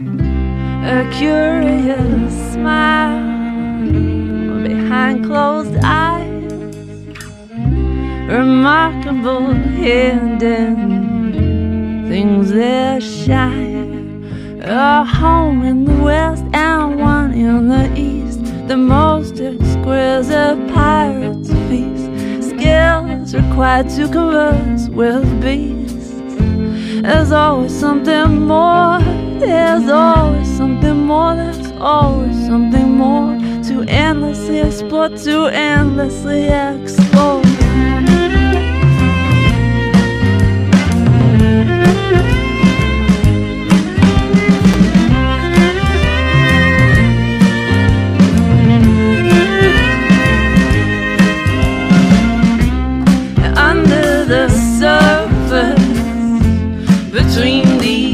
a curious smile behind closed eyes, remarkable hidden things that shine. A home in the west and one in the east, the most exquisite pirate's feast. Skills required to converse with beasts. There's always something more. people to endlessly explore. Under the surface, between the